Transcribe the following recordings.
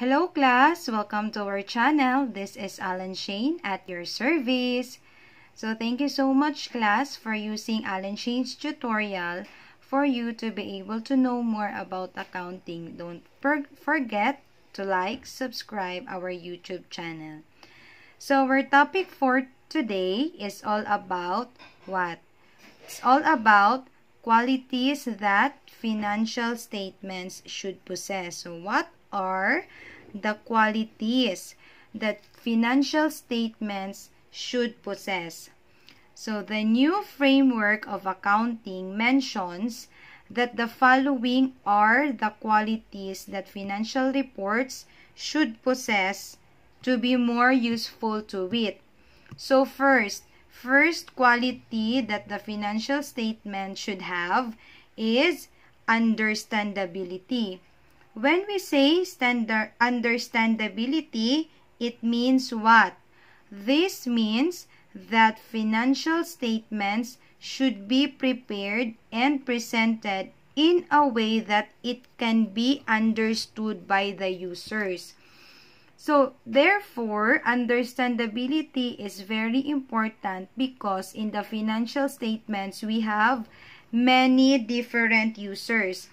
Hello class! Welcome to our channel. This is Alan Shane at your service. So thank you so much class for using Alan Shane's tutorial for you to be able to know more about accounting. Don't forget to like, subscribe our YouTube channel. So our topic for today is all about what? It's all about qualities that financial statements should possess. So what are the qualities that financial statements should possess? So the new framework of accounting mentions that the following are the qualities that financial reports should possess to be more useful to it. So first, first quality that the financial statement should have is understandability. When we say standard understandability, it means what? This means that financial statements should be prepared and presented in a way that it can be understood by the users. So, therefore, understandability is very important because in the financial statements, we have many different users.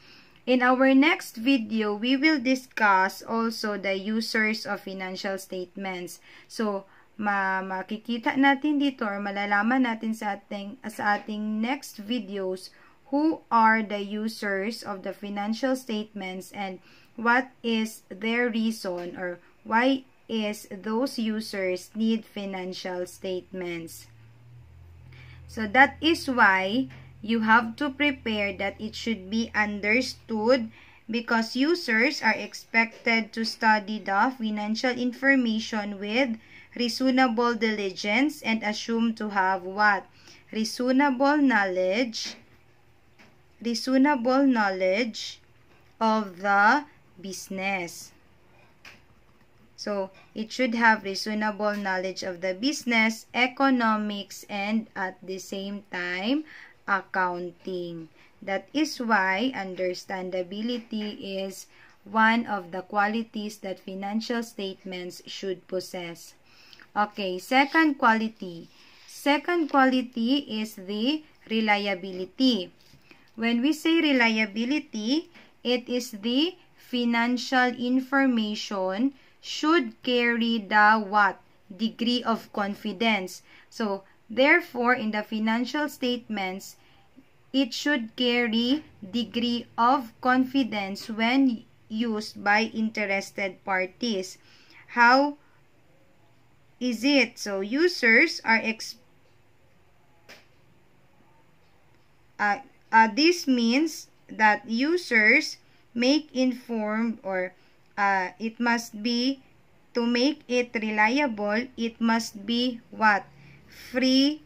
In our next video, we will discuss also the users of financial statements. So, ma makikita natin dito or malalaman natin sa ating, sa ating next videos who are the users of the financial statements and what is their reason or why is those users need financial statements. So that is why you have to prepare that it should be understood because users are expected to study the financial information with reasonable diligence and assume to have what? Reasonable knowledge, reasonable knowledge of the business. So, it should have reasonable knowledge of the business, economics, and at the same time, accounting. That is why understandability is one of the qualities that financial statements should possess. Okay, second quality. Second quality is the reliability. When we say reliability, it is the financial information should carry the what? Degree of confidence. So, Therefore, in the financial statements, it should carry degree of confidence when used by interested parties. How is it? So, users are ex uh, uh, this means that users make informed or uh, it must be to make it reliable, it must be what? Free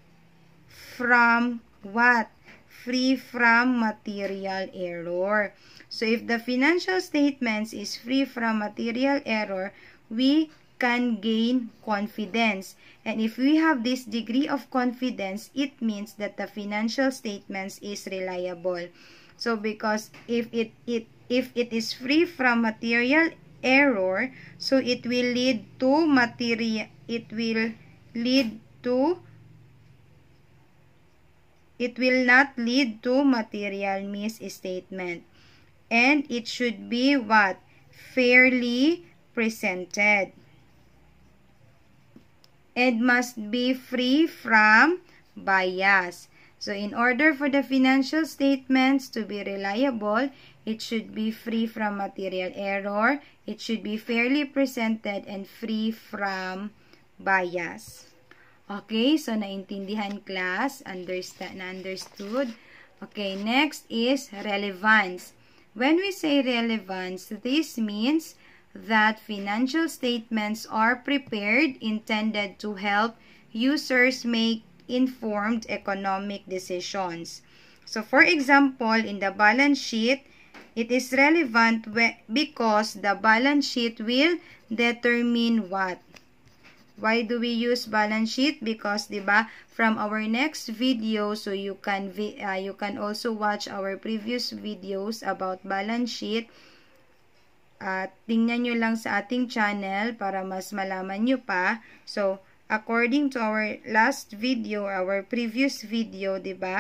from what? Free from material error. So, if the financial statements is free from material error, we can gain confidence. And if we have this degree of confidence, it means that the financial statements is reliable. So, because if it, it, if it is free from material error, so it will lead to material, it will lead to it will not lead to material misstatement. And it should be what? Fairly presented. And must be free from bias. So, in order for the financial statements to be reliable, it should be free from material error, it should be fairly presented, and free from bias. Okay, so naintindihan class, understand, na understood. Okay, next is relevance. When we say relevance, this means that financial statements are prepared intended to help users make informed economic decisions. So, for example, in the balance sheet, it is relevant because the balance sheet will determine what? Why do we use balance sheet? Because, di ba, from our next video, so you can, uh, you can also watch our previous videos about balance sheet. At tingnan nyo lang sa ating channel para mas malaman nyo pa. So, according to our last video, our previous video, ba diba,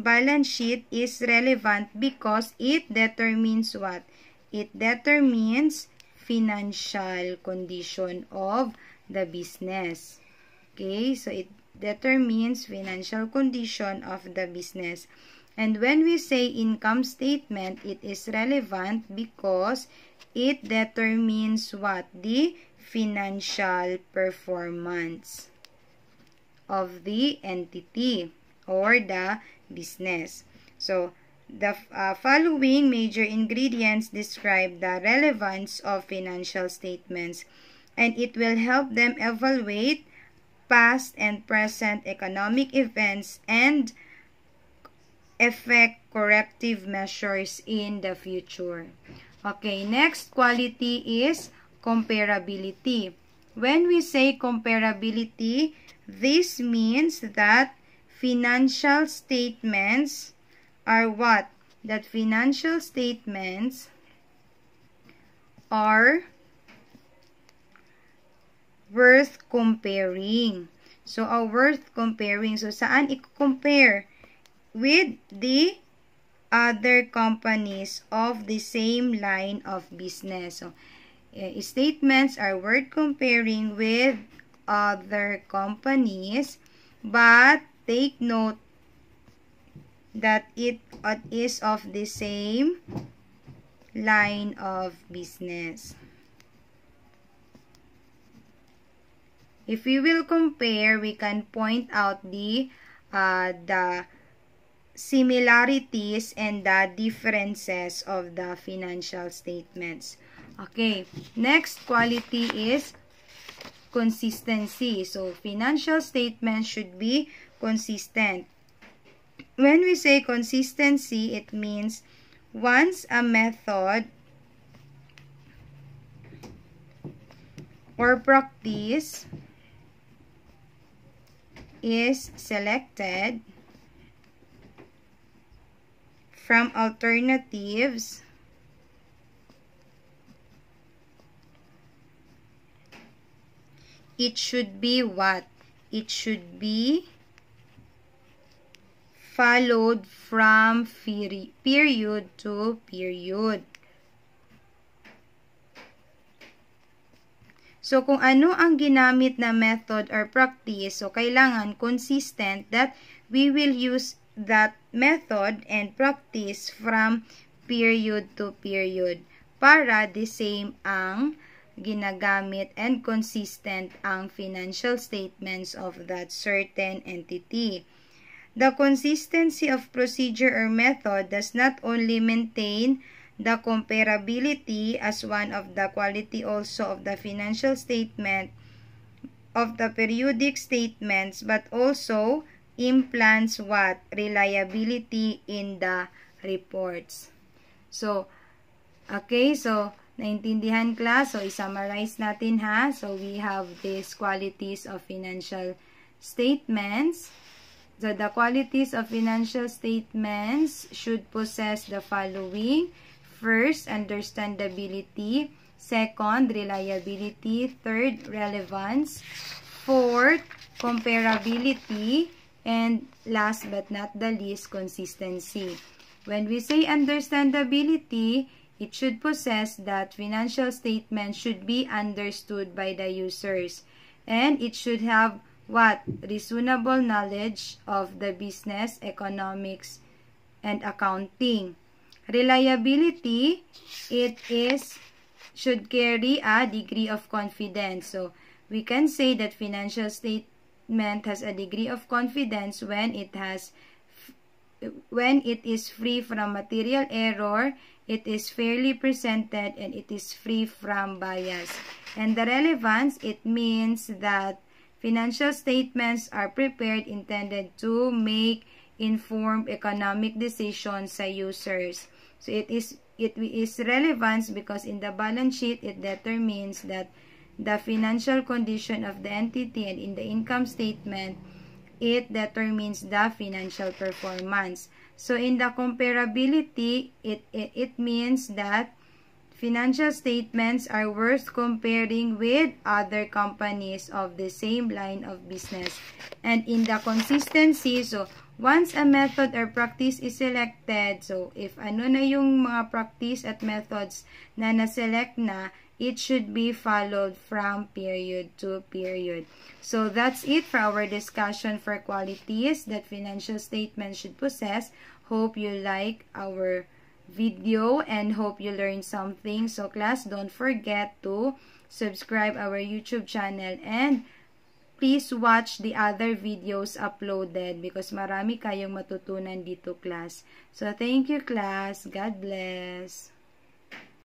balance sheet is relevant because it determines what? It determines financial condition of the business. Okay, so it determines financial condition of the business. And when we say income statement, it is relevant because It determines what? The financial performance of the entity or the business. So, the uh, following major ingredients describe the relevance of financial statements and it will help them evaluate past and present economic events and effect corrective measures in the future. Okay, next quality is comparability. When we say comparability, this means that financial statements are what? That financial statements are worth comparing. So, a worth comparing. So, saan i-compare? With the other companies of the same line of business. So, uh, statements are worth comparing with other companies, but take note that it is of the same line of business. If we will compare, we can point out the uh, the similarities and the differences of the financial statements. Okay, next quality is consistency. So, financial statements should be consistent. When we say consistency, it means once a method or practice is selected, from alternatives it should be what? It should be followed from period to period. So, kung ano ang ginamit na method or practice, so kailangan consistent that we will use that method and practice from period to period para the same ang ginagamit and consistent ang financial statements of that certain entity. The consistency of procedure or method does not only maintain the comparability as one of the quality also of the financial statement of the periodic statements but also implants what? Reliability in the reports. So, okay, so, naintindihan class. So, i-summarize natin ha. So, we have these qualities of financial statements. So, the qualities of financial statements should possess the following. First, understandability. Second, reliability. Third, relevance. Fourth, comparability. And last but not the least, consistency. When we say understandability, it should possess that financial statement should be understood by the users. And it should have what? Reasonable knowledge of the business, economics, and accounting. Reliability, it is should carry a degree of confidence. So, we can say that financial state statement has a degree of confidence when it has when it is free from material error, it is fairly presented, and it is free from bias. And the relevance, it means that financial statements are prepared intended to make informed economic decisions sa users. So it is it is relevance because in the balance sheet, it determines that the financial condition of the entity and in the income statement, it determines the financial performance. So, in the comparability, it, it, it means that financial statements are worth comparing with other companies of the same line of business. And in the consistency, so once a method or practice is selected, so if ano na yung mga practice at methods na na-select na, it should be followed from period to period. So that's it for our discussion for qualities that financial statements should possess. Hope you like our video and hope you learned something. So class, don't forget to subscribe our YouTube channel and please watch the other videos uploaded because marami kayong matutunan dito class. So thank you class. God bless.